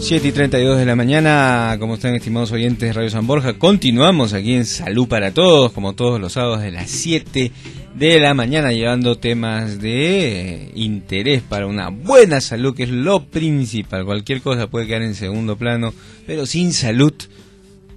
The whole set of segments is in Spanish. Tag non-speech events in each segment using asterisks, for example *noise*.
7 y 32 de la mañana, como están estimados oyentes de Radio San Borja, continuamos aquí en Salud para Todos, como todos los sábados de las 7 de la mañana, llevando temas de interés para una buena salud, que es lo principal. Cualquier cosa puede quedar en segundo plano, pero sin salud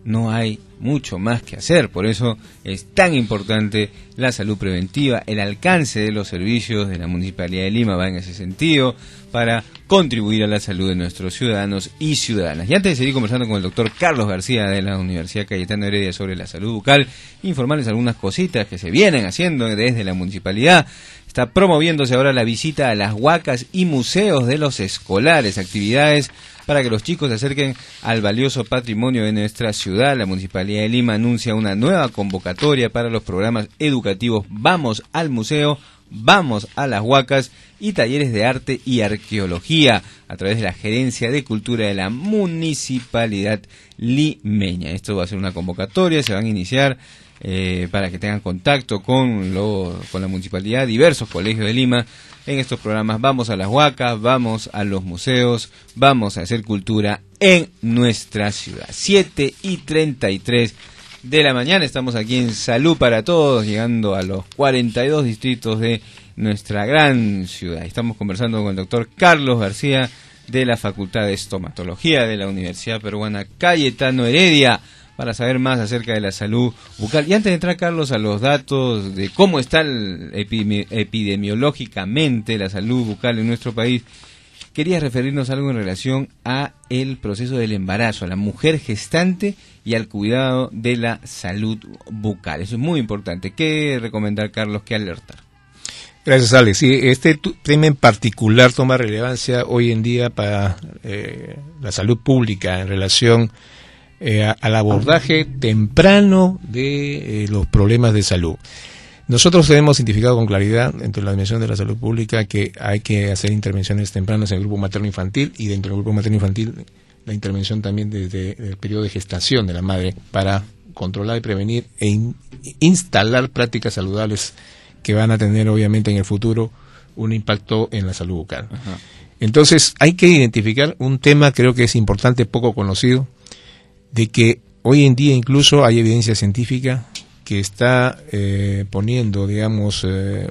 no hay mucho más que hacer. Por eso es tan importante la salud preventiva. El alcance de los servicios de la Municipalidad de Lima va en ese sentido para contribuir a la salud de nuestros ciudadanos y ciudadanas. Y antes de seguir conversando con el doctor Carlos García de la Universidad Cayetano Heredia sobre la salud bucal, informarles algunas cositas que se vienen haciendo desde la municipalidad. Está promoviéndose ahora la visita a las huacas y museos de los escolares, actividades para que los chicos se acerquen al valioso patrimonio de nuestra ciudad. La Municipalidad de Lima anuncia una nueva convocatoria para los programas educativos Vamos al Museo, Vamos a las Huacas y talleres de arte y arqueología a través de la Gerencia de Cultura de la Municipalidad Limeña. Esto va a ser una convocatoria, se van a iniciar eh, para que tengan contacto con, lo, con la municipalidad, diversos colegios de Lima en estos programas. Vamos a las huacas, vamos a los museos, vamos a hacer cultura en nuestra ciudad. 7 y 33 de la mañana, estamos aquí en Salud para Todos, llegando a los 42 distritos de nuestra gran ciudad. Estamos conversando con el doctor Carlos García de la Facultad de Estomatología de la Universidad Peruana Cayetano Heredia para saber más acerca de la salud bucal. Y antes de entrar, Carlos, a los datos de cómo está epidemiológicamente la salud bucal en nuestro país, quería referirnos algo en relación a el proceso del embarazo, a la mujer gestante y al cuidado de la salud bucal. Eso es muy importante. ¿Qué recomendar, Carlos? ¿Qué alertar? Gracias, Alex. Este tema en particular toma relevancia hoy en día para eh, la salud pública en relación eh, al abordaje temprano de eh, los problemas de salud. Nosotros hemos identificado con claridad dentro de la dimensión de la salud pública que hay que hacer intervenciones tempranas en el grupo materno-infantil y dentro del grupo materno-infantil la intervención también desde el periodo de gestación de la madre para controlar y prevenir e instalar prácticas saludables que van a tener obviamente en el futuro un impacto en la salud bucal. Entonces hay que identificar un tema creo que es importante, poco conocido, de que hoy en día incluso hay evidencia científica que está eh, poniendo, digamos, eh,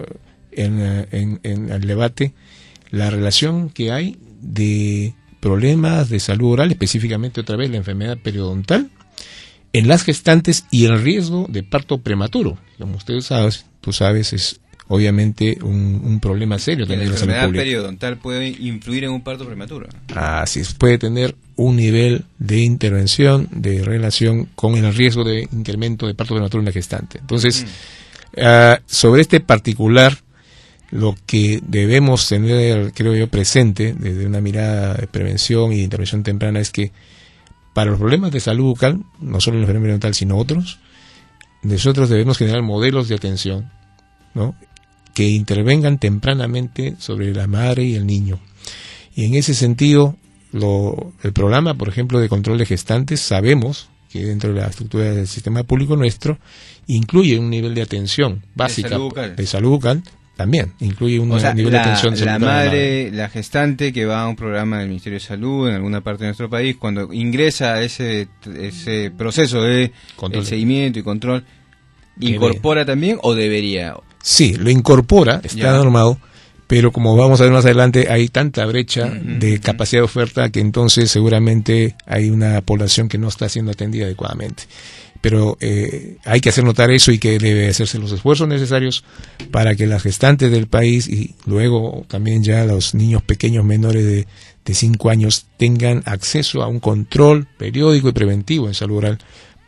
en, el debate la relación que hay de problemas de salud oral, específicamente otra vez la enfermedad periodontal, en las gestantes y el riesgo de parto prematuro. Como ustedes saben, tú sabes, es obviamente un, problema serio la enfermedad periodontal puede influir en un parto prematuro. Así es, puede tener un nivel de intervención de relación con el riesgo de incremento de parto prematuro en la gestante. Entonces, mm. ah, sobre este particular, lo que debemos tener, creo yo, presente desde una mirada de prevención y de intervención temprana es que para los problemas de salud bucal, no solo la enfermedad periodontal, sino otros, nosotros debemos generar modelos de atención ¿no? Que intervengan tempranamente sobre la madre y el niño. Y en ese sentido, lo, el programa, por ejemplo, de control de gestantes, sabemos que dentro de la estructura del sistema público nuestro incluye un nivel de atención básica de salud bucal, también incluye un nivel de atención la madre, la gestante que va a un programa del Ministerio de Salud en alguna parte de nuestro país, cuando ingresa a ese, ese proceso de seguimiento y control, ¿incorpora también o debería? Sí, lo incorpora, está normado, pero como vamos a ver más adelante, hay tanta brecha de capacidad de oferta que entonces seguramente hay una población que no está siendo atendida adecuadamente. Pero eh, hay que hacer notar eso y que debe hacerse los esfuerzos necesarios para que las gestantes del país y luego también ya los niños pequeños menores de, de 5 años tengan acceso a un control periódico y preventivo en salud oral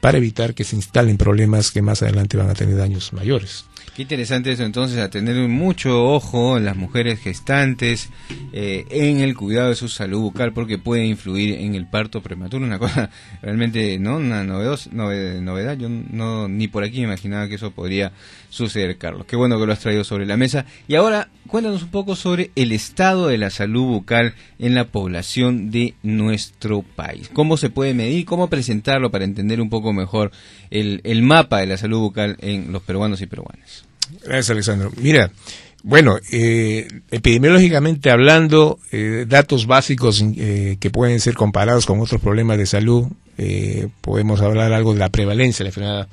para evitar que se instalen problemas que más adelante van a tener daños mayores. Qué interesante eso entonces, a tener mucho ojo en las mujeres gestantes, eh, en el cuidado de su salud bucal, porque puede influir en el parto prematuro, una cosa *laughs* realmente, ¿no? Una novedad, yo no, ni por aquí imaginaba que eso podría suceder, Carlos. Qué bueno que lo has traído sobre la mesa. Y ahora, cuéntanos un poco sobre el estado de la salud bucal en la población de nuestro país. ¿Cómo se puede medir? ¿Cómo presentarlo para entender un poco mejor el, el mapa de la salud bucal en los peruanos y peruanas? Gracias, Alexandro. Mira, Bueno, eh, epidemiológicamente hablando, eh, datos básicos eh, que pueden ser comparados con otros problemas de salud, eh, podemos hablar algo de la prevalencia de la enfermedad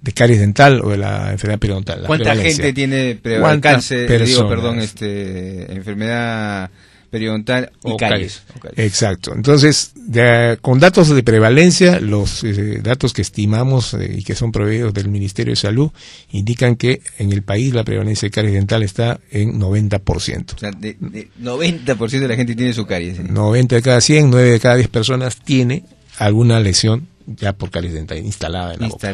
de caries dental o de la enfermedad periodontal. la ¿Cuánta gente tiene pre- ¿Cuántas cáncer, digo, perdón, este, enfermedad periodontal y O caries? Exacto. Entonces, de- con datos de prevalencia, los eh, datos que estimamos eh, y que son proveídos del Ministerio de Salud indican que en el país la prevalencia de caries dental está en 90%. O sea, de, de 90% de la gente tiene su caries. ¿eh? 90 de cada 100, 9 de cada 10 personas tiene alguna lesión ya por caries dental instalada en la boca.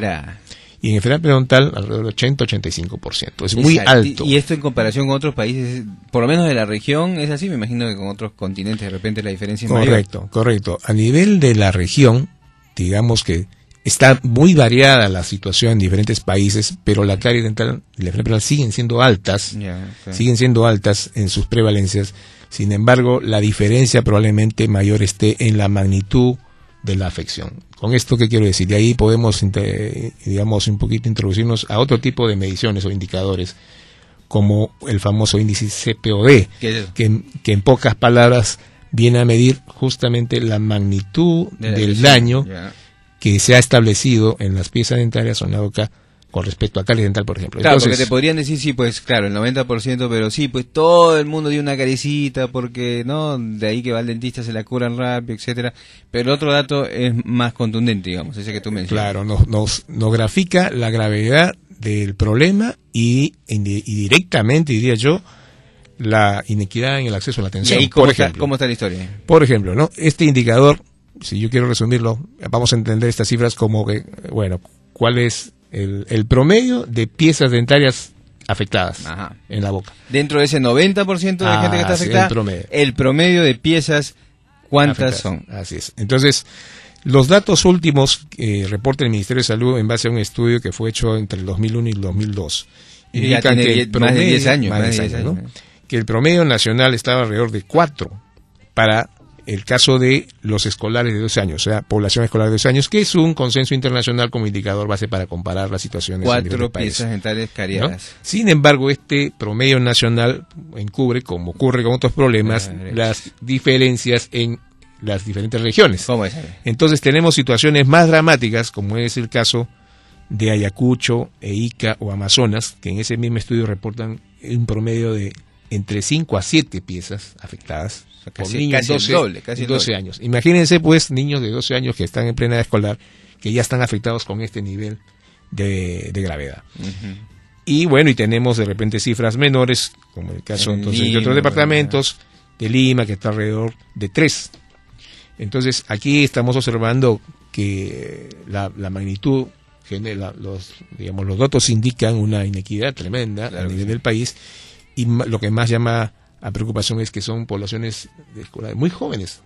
Y en enfermedad periodontal alrededor del 80-85%. Es muy Exacto. alto. Y esto en comparación con otros países, por lo menos de la región, es así. Me imagino que con otros continentes de repente la diferencia es mayor. Correcto, correcto. A nivel de la región, digamos que está muy variada la situación en diferentes países, pero la caries dental y la enfermedad periodontal siguen siendo altas, siguen siendo altas en sus prevalencias. Sin embargo, la diferencia probablemente mayor esté en la magnitud de la afección. Con esto, ¿qué quiero decir? De ahí podemos, digamos, un poquito introducirnos a otro tipo de mediciones o indicadores, como el famoso índice CPOD, que, que en pocas palabras viene a medir justamente la magnitud De del daño que se ha establecido en las piezas dentarias o en la boca con respecto a caries dental, por ejemplo. Claro, Entonces, porque te podrían decir, sí, pues claro, el 90%, pero sí, pues todo el mundo dio una carecita porque, ¿no? De ahí que va al dentista, se la curan rápido, etcétera. Pero el otro dato es más contundente, digamos, ese que tú mencionas. Claro, nos, nos, nos grafica la gravedad del problema y, y directamente, diría yo, la inequidad en el acceso a la ¿Y atención. ahí cómo, por está, ejemplo, cómo está la historia? por ejemplo, ¿no? Este indicador, si yo quiero resumirlo, vamos a entender estas cifras como que, bueno, cuál es el, el promedio de piezas dentarias afectadas Ajá. en la boca. Dentro de ese 90% de Ah, gente que está sí, el afectada, promedio. el promedio de piezas, ¿cuántas Afectadas. son? Así es. Entonces, los datos últimos que reporta el Ministerio de Salud en base a un estudio que fue hecho entre el 2001 y el 2002 Y ya indican que el die- más de 10 años, más de más de 10 10 años, años. ¿no? que el promedio nacional estaba alrededor de 4 para el caso de los escolares de 12 años, o sea, población escolar de 12 años, que es un consenso internacional como indicador base para comparar las situaciones en Cuatro países. piezas dentales ¿no? cariadas. Sin embargo, este promedio nacional encubre, como ocurre con otros problemas, Ah, las diferencias en las diferentes regiones. ¿Cómo es? Entonces tenemos situaciones más dramáticas, como es el caso de Ayacucho, e Ica o Amazonas, que en ese mismo estudio reportan un promedio de entre 5 a 7 piezas afectadas O sea, por casi- niños casi el 12, doble, casi el 12 doble. años. Imagínense pues niños de 12 años que están en plena edad escolar, que ya están afectados con este nivel de, de gravedad. Y bueno, y tenemos de repente cifras menores, como el caso En entonces de otros departamentos de Lima, que está alrededor de tres. Entonces, aquí estamos observando que la, la magnitud, genera, los, digamos, los datos indican una inequidad tremenda Claro a nivel sí. del país, y lo que más llama a preocupación es que son poblaciones de escolar- muy jóvenes.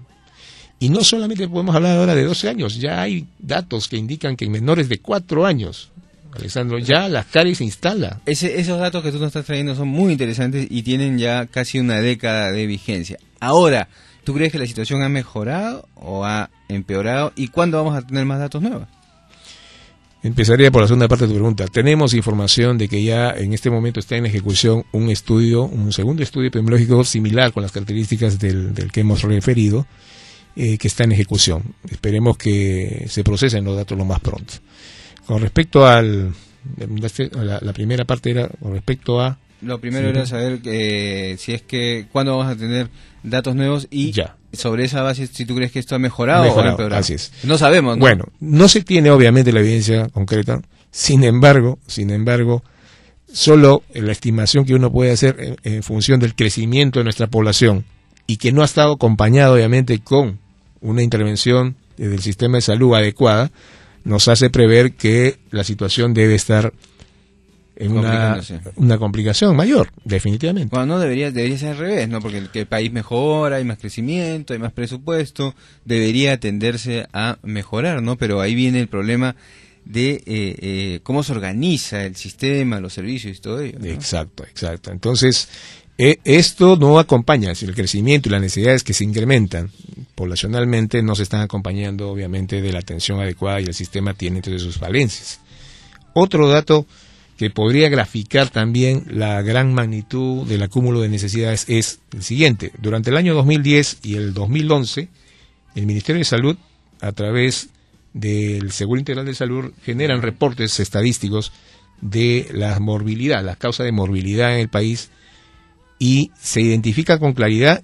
Y no solamente podemos hablar ahora de 12 años, ya hay datos que indican que en menores de 4 años, Alessandro, ya la caries se instala. Ese- esos datos que tú nos estás trayendo son muy interesantes y tienen ya casi una década de vigencia. Ahora, ¿tú crees que la situación ha mejorado o ha empeorado? ¿Y cuándo vamos a tener más datos nuevos? Empezaría por la segunda parte de tu pregunta. Tenemos información de que ya en este momento está en ejecución un estudio, un segundo estudio epidemiológico similar con las características del, del que hemos referido, eh, que está en ejecución. Esperemos que se procesen los datos lo más pronto. Con respecto al, la, la primera parte era con respecto a Lo primero Sí. era saber que, si es que cuándo vamos a tener datos nuevos y Ya. Sobre esa base si tú crees que esto ha mejorado, o ha Mejorado, empeorado. así es. No sabemos, ¿no? Bueno, no se tiene obviamente la evidencia concreta, sin embargo, sin embargo, solo la estimación que uno puede hacer en, en función del crecimiento de nuestra población y que no ha estado acompañado obviamente con una intervención del sistema de salud adecuada, nos hace prever que la situación debe estar en una, una complicación mayor, definitivamente. Bueno, no debería, debería ser al revés, ¿no? Porque el, que el país mejora, hay más crecimiento, hay más presupuesto, debería tenderse a mejorar, ¿no? Pero ahí viene el problema de eh, eh, cómo se organiza el sistema, los servicios y todo ello. ¿no? Exacto, exacto. Entonces, eh, esto no acompaña, el crecimiento y las necesidades que se incrementan poblacionalmente no se están acompañando, obviamente, de la atención adecuada y el sistema tiene entonces sus falencias. Otro dato que podría graficar también la gran magnitud del acúmulo de necesidades es el siguiente. Durante el año 2010 y el 2011, el Ministerio de Salud, a través del Seguro Integral de Salud, generan reportes estadísticos de la morbilidad, las causas de morbilidad en el país, y se identifica con claridad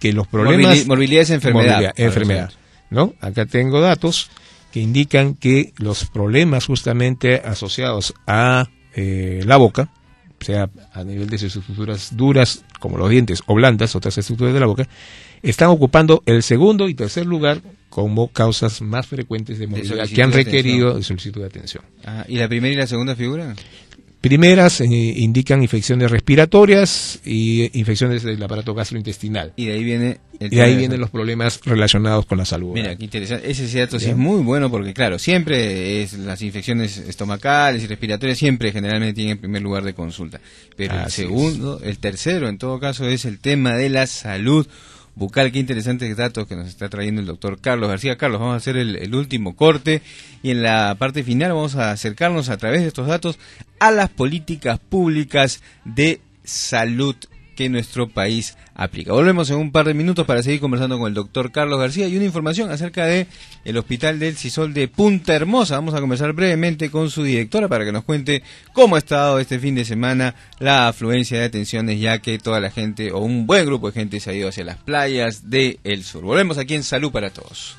que los problemas... morbilidad es enfermedad. enfermedad, ¿no? Acá tengo datos que indican que los problemas justamente asociados a eh, la boca, sea a nivel de sus estructuras duras como los dientes o blandas, otras estructuras de la boca, están ocupando el segundo y tercer lugar como causas más frecuentes de morbilidad que han requerido de solicitud de atención. Ah, ¿Y la primera y la segunda figura? Primeras eh, indican infecciones respiratorias y infecciones del aparato gastrointestinal. Y de ahí viene y ahí vienen los problemas relacionados con la salud. Mira, qué interesante. Ese dato sí es muy bueno porque, claro, siempre es las infecciones estomacales y respiratorias siempre generalmente tienen primer lugar de consulta. Pero el segundo, el tercero, en todo caso, es el tema de la salud bucal. Qué interesantes datos que nos está trayendo el doctor Carlos García. Carlos, vamos a hacer el, último corte y en la parte final vamos a acercarnos a través de estos datos a las políticas públicas de salud que nuestro país aplica. Volvemos en un par de minutos para seguir conversando con el doctor Carlos García y una información acerca de el Hospital del Cisol de Punta Hermosa. Vamos a conversar brevemente con su directora para que nos cuente cómo ha estado este fin de semana la afluencia de atenciones, ya que toda la gente o un buen grupo de gente se ha ido hacia las playas del sur. Volvemos aquí en Salud para Todos.